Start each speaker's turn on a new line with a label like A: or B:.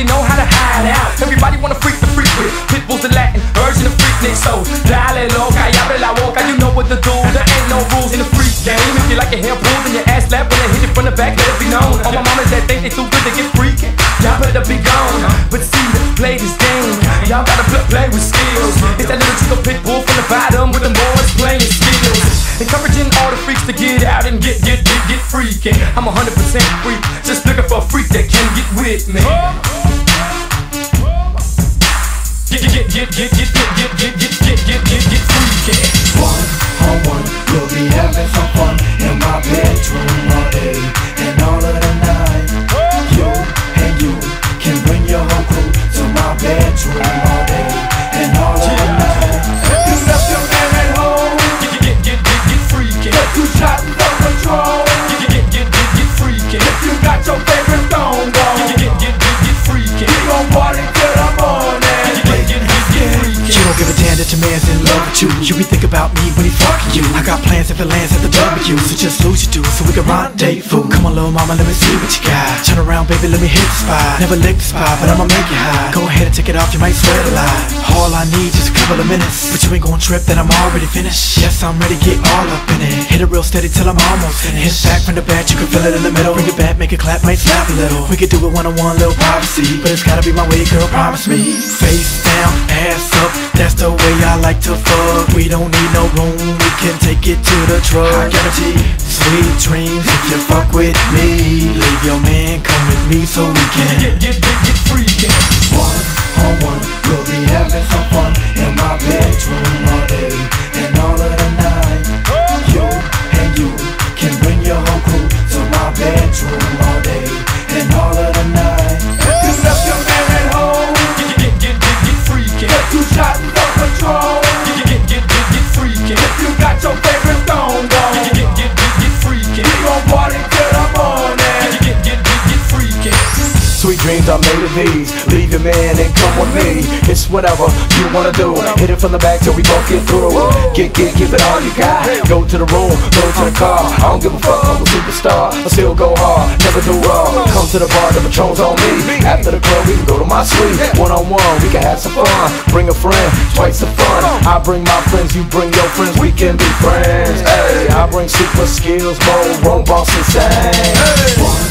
A: really know how to hide out. Everybody wanna freak the freak with Pitbull's the Latin version of freaknik. So dale loca y abre la boca. You know what to do. There ain't no rules in the freak game. If you like your hair pulled and your ass slapped when I hit it from the back, let it be known. All my mamas that think they too good to get freaky. Y'all better be gone. But see, play this game. Y'all gotta play, play with skills. It's that little chico pitbull from the bottom with the boys Play-N-Skillz. Encouraging all the freaks to get out and get, get, get, get freaking. I'm 100% freak. Just looking for a freak that can get with me. Get, get, get, get, get, get, get, get, get, get, get, freaky.
B: One on one, we'll be having some fun in my bedroom all day and all of the night. You and you can bring your whole crew to my bedroom
C: that your man's in love with you. You be think about me when he fucking you. I got plans if it lands at the W, so just lose your dude so we can rendezvous. Come on, little mama, let me see what you got. Turn around, baby, let me hit the spot. Never lick the spot, but I'ma make you high. Go ahead and take it off, you might sweat a lot. All I need just a couple of minutes, but you ain't gon' trip, then I'm already finished. Yes, I'm ready, get all up in it. Hit it real steady till I'm almost finished. Hit back from the back, you can feel it in the middle. Bring it back, make it clap, might slap a little. We could do it one on one, little privacy, but it's gotta be my way, girl, promise me. Face down, ass up, that's the way I like to fuck. We don't need no room, we can take it to the truck. I guarantee sweet dreams if you fuck with me. Leave your man, come with me so we can.
A: Get, get, get, get freaky.
B: One on one, we'll be having some fun in my bedroom
D: Sweet dreams are made of these. Leave your man and come with me. It's whatever you wanna do. Hit it from the back till we both get through. Get, get, give it all you got. Go to the room, go to the car. I don't give a fuck, I'm a superstar. I still go hard, never do wrong. Come to the bar, the Patrón's on me. After the club, we can go to my suite. One on one, we can have some fun. Bring a friend, twice the fun. I bring my friends, you bring your friends, we can be friends. Hey, I bring super skills, mode, one boss insane.
B: One